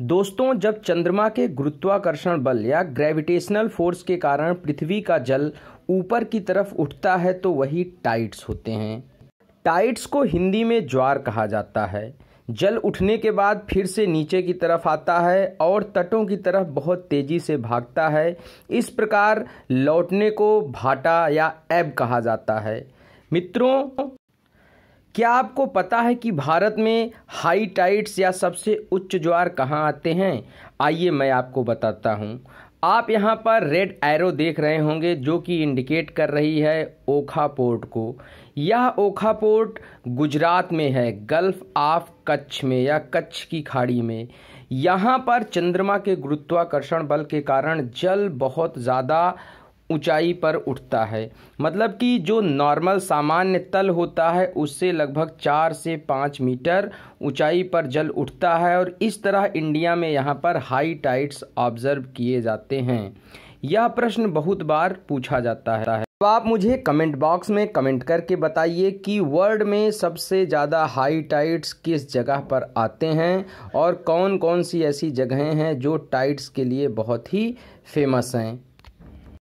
दोस्तों, जब चंद्रमा के गुरुत्वाकर्षण बल या ग्रेविटेशनल फोर्स के कारण पृथ्वी का जल ऊपर की तरफ़ उठता है तो वही टाइट्स होते हैं। टाइट्स को हिंदी में ज्वार कहा जाता है। जल उठने के बाद फिर से नीचे की तरफ़ आता है और तटों की तरफ़ बहुत तेज़ी से भागता है। इस प्रकार लौटने को भाटा या एब कहा जाता है। मित्रों क्या आपको पता है कि भारत में हाई टाइड्स या सबसे उच्च ज्वार कहाँ आते हैं? आइए मैं आपको बताता हूँ। आप यहाँ पर रेड एरो देख रहे होंगे, जो कि इंडिकेट कर रही है ओखा पोर्ट को। यह ओखा पोर्ट गुजरात में है गल्फ ऑफ़ कच्छ में या कच्छ की खाड़ी में। यहाँ पर चंद्रमा के गुरुत्वाकर्षण बल के कारण जल बहुत ज़्यादा ऊंचाई पर उठता है। मतलब कि जो नॉर्मल सामान्य तल होता है, उससे लगभग चार से पाँच मीटर ऊंचाई पर जल उठता है और इस तरह इंडिया में यहाँ पर हाई टाइड्स ऑब्ज़र्व किए जाते हैं। यह प्रश्न बहुत बार पूछा जाता है। तो आप मुझे कमेंट बॉक्स में कमेंट करके बताइए कि वर्ल्ड में सबसे ज़्यादा हाई टाइड्स किस जगह पर आते हैं और कौन कौन सी ऐसी जगहें हैं जो टाइड्स के लिए बहुत ही फ़ेमस हैं।